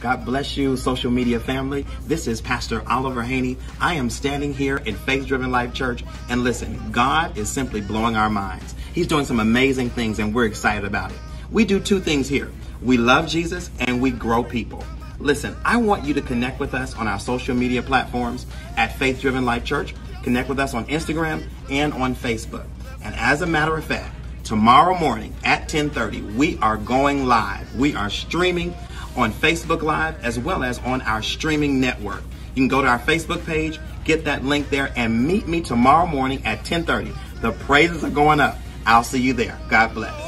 God bless you, social media family. This is Pastor Oliver Haney. I am standing here in Faith Driven Life Church, and listen, God is simply blowing our minds. He's doing some amazing things, and we're excited about it. We do two things here we love Jesus and we grow people. Listen, I want you to connect with us on our social media platforms at Faith Driven Life Church. Connect with us on Instagram and on Facebook. And as a matter of fact, tomorrow morning at 10:30, we are going live. We are streaming on Facebook Live as well as on our streaming network. You can go to our Facebook page, get that link there, and meet me tomorrow morning at 10:30. The praises are going up. I'll see you there. God bless.